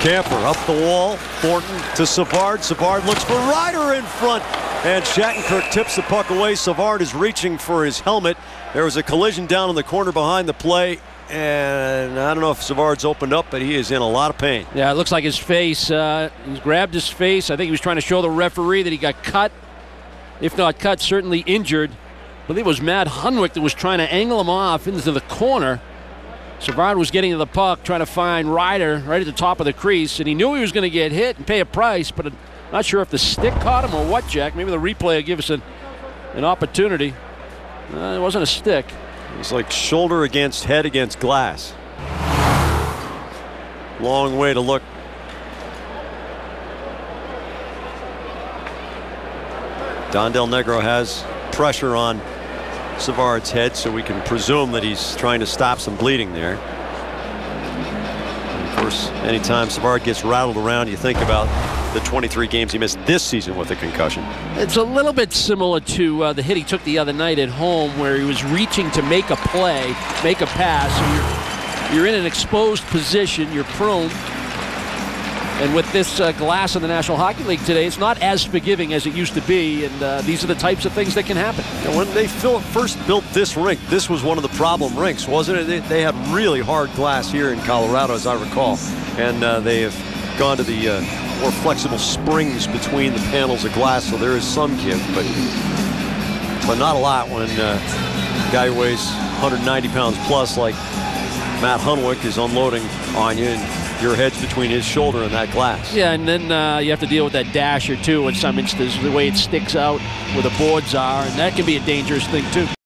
Kampfer up the wall. Thornton to Savard. Savard looks for Ryder in front. And Shattenkirk tips the puck away. Savard is reaching for his helmet. There was a collision down in the corner behind the play. And I don't know if Savard's opened up, but he is in a lot of pain. Yeah, it looks like his face. Uh, he's grabbed his face. I think he was trying to show the referee that he got cut. If not cut, certainly injured. I believe it was Matt Hunwick that was trying to angle him off into the corner. Savard was getting to the puck, trying to find Ryder right at the top of the crease, and he knew he was going to get hit and pay a price, but not sure if the stick caught him or what, Jack. Maybe the replay will give us an, an opportunity. Uh, it wasn't a stick. It's like shoulder against head against glass. Long way to look. Don Del Negro has pressure on Savard's head, so we can presume that he's trying to stop some bleeding there. And of course, anytime Savard gets rattled around, you think about the 23 games he missed this season with a concussion. It's a little bit similar to uh, the hit he took the other night at home, where he was reaching to make a play, make a pass. You're, you're in an exposed position, you're prone. And with this uh, glass in the National Hockey League today, it's not as forgiving as it used to be. And uh, these are the types of things that can happen. And when they first built this rink, this was one of the problem rinks, wasn't it? They, they had really hard glass here in Colorado, as I recall. And uh, they have gone to the uh, more flexible springs between the panels of glass, so there is some give, but but not a lot when uh, a guy weighs 190 pounds plus like Matt Hunwick is unloading on you. And, your head's between his shoulder and that glass. Yeah, and then uh, you have to deal with that dasher too in some instances, the way it sticks out where the boards are, and that can be a dangerous thing too.